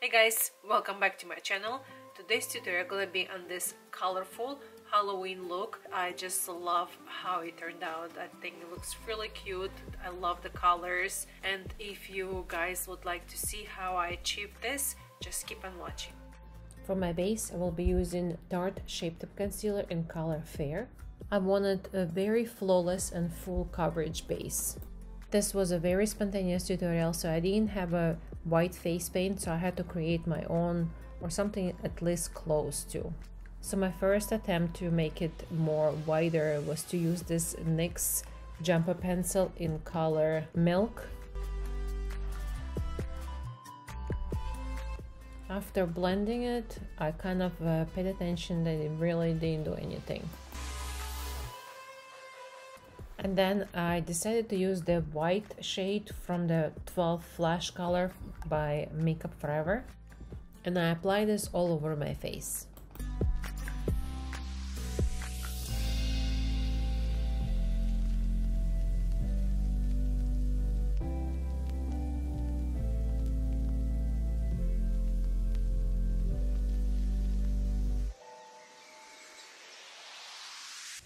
Hey guys, welcome back to my channel. Today's tutorial gonna be on this colorful Halloween look. I just love how it turned out. I think it looks really cute. I love the colors. And if you guys would like to see how I achieved this, just keep on watching. For my base, I will be using Tarte Shape Tape Concealer in color Fair. I wanted a very flawless and full coverage base. This was a very spontaneous tutorial, so I didn't have a white face paint, so I had to create my own or something at least close to. So my first attempt to make it more wider was to use this NYX Jumbo pencil in color Milk. After blending it, I kind of uh, paid attention that it really didn't do anything. And then I decided to use the white shade from the 12 Flash color by Makeup Forever. And I apply this all over my face.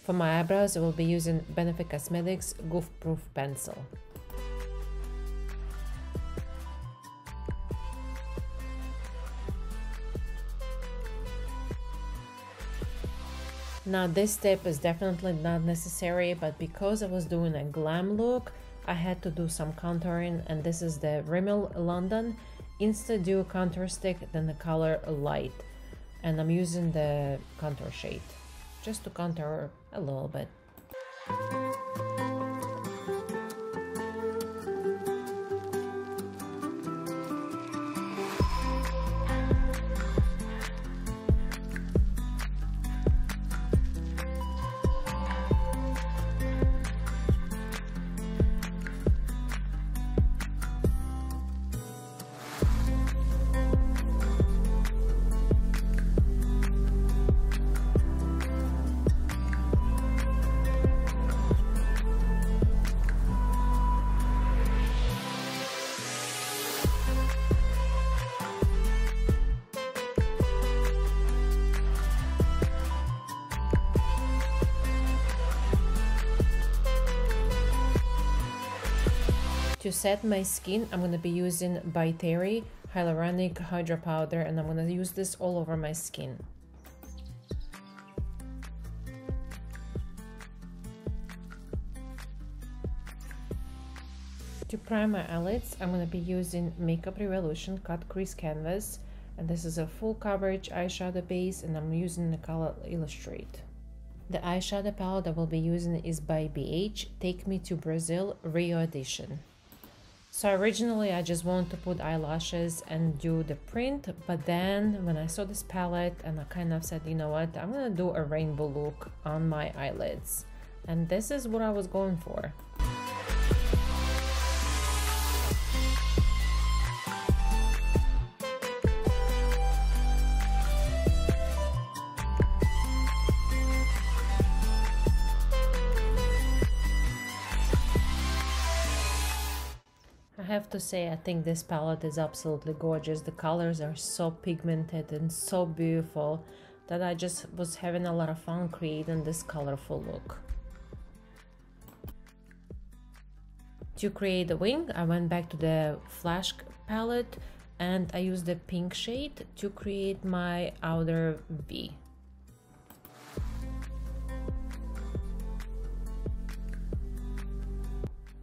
For my eyebrows, I will be using Benefit Cosmetics Goof Proof Pencil. Now this step is definitely not necessary, but because I was doing a glam look, I had to do some contouring and this is the Rimmel London Insta Duo Contour Stick, then the color Light. And I'm using the contour shade just to contour a little bit. To set my skin, I'm going to be using By Terry Hyaluronic Hydra Powder and I'm going to use this all over my skin. To prime my eyelids, I'm going to be using Makeup Revolution Cut Crease Canvas and this is a full coverage eyeshadow base and I'm using the color Illustrate. The eyeshadow palette I will be using is by BH Take Me to Brazil Rio Edition. So originally I just wanted to put eyelashes and do the print, but then when I saw this palette and I kind of said, you know what, I'm gonna do a rainbow look on my eyelids. And this is what I was going for. Have to say, I think this palette is absolutely gorgeous. The colors are so pigmented and so beautiful that I just was having a lot of fun creating this colorful look. To create the wing, I went back to the Flash palette and I used the pink shade to create my outer V.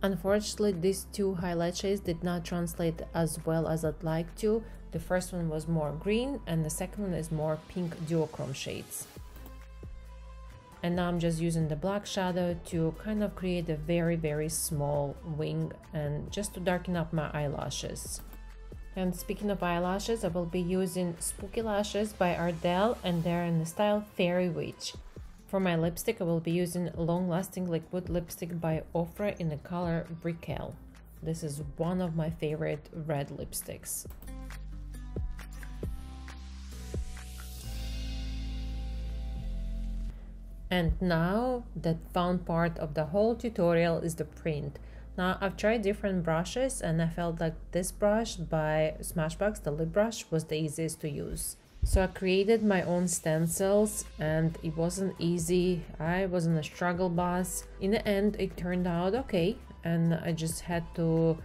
Unfortunately, these two highlight shades did not translate as well as I'd like to. The first one was more green and the second one is more pink duochrome shades. And now I'm just using the black shadow to kind of create a very, very small wing and just to darken up my eyelashes. And speaking of eyelashes, I will be using Spooky Lashes by Ardell and they're in the style Fairy Witch. For my lipstick, I will be using Long Lasting Liquid Lipstick by Ofra in the color Brickell. This is one of my favorite red lipsticks. And now, the fun part of the whole tutorial is the print. Now I've tried different brushes and I felt like this brush by Smashbox, the lip brush, was the easiest to use. So I created my own stencils and it wasn't easy. I wasn't a struggle boss. In the end, it turned out okay and I just had to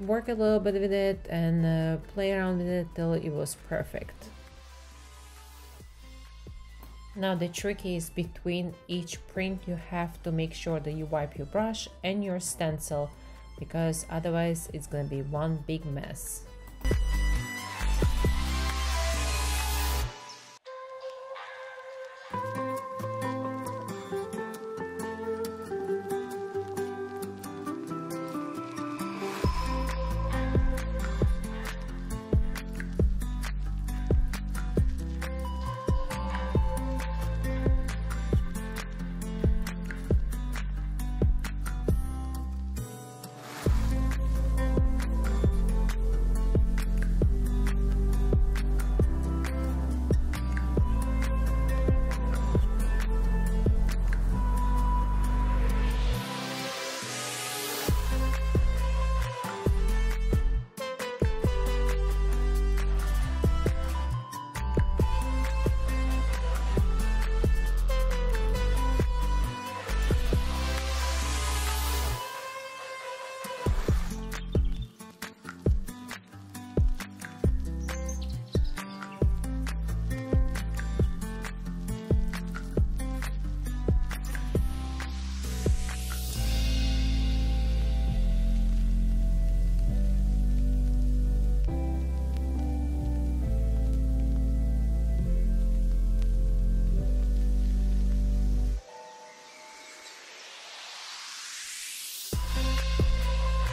work a little bit with it and uh, play around with it till it was perfect. Now the trick is between each print you have to make sure that you wipe your brush and your stencil because otherwise it's gonna be one big mess.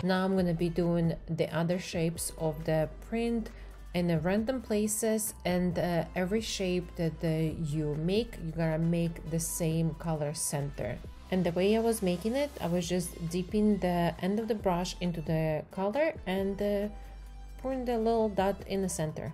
Now I'm gonna be doing the other shapes of the print in the random places and uh, every shape that uh, you make you gotta make the same color center. And the way I was making it I was just dipping the end of the brush into the color and uh, putting the little dot in the center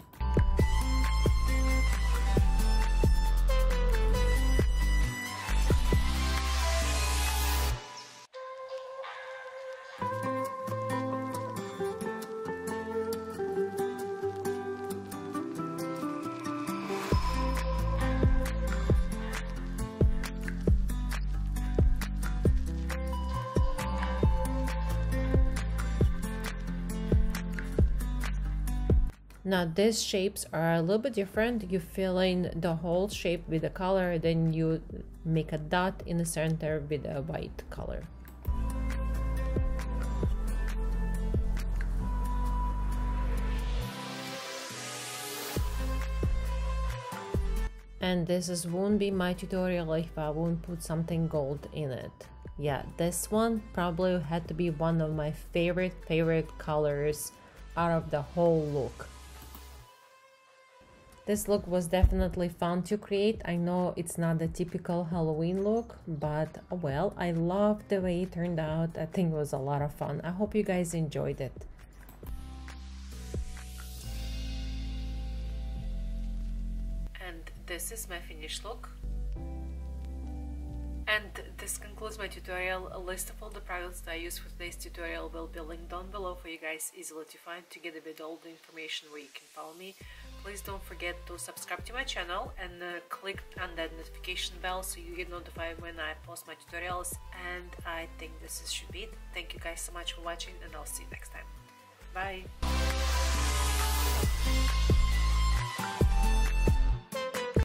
Now these shapes are a little bit different. You fill in the whole shape with a color, then you make a dot in the center with a white color. And this is won't be my tutorial if I won't put something gold in it. Yeah, this one probably had to be one of my favorite favorite colors out of the whole look. This look was definitely fun to create. I know it's not the typical Halloween look, but well, I love the way it turned out. I think it was a lot of fun. I hope you guys enjoyed it. And this is my finished look. And this concludes my tutorial. A list of all the products that I use for today's tutorial will be linked down below for you guys easily to find to get a bit all the information where you can follow me Please don't forget to subscribe to my channel and uh, click on that notification bell so you get notified when I post my tutorials and I think this is, should be it. Thank you guys so much for watching and I'll see you next time. Bye!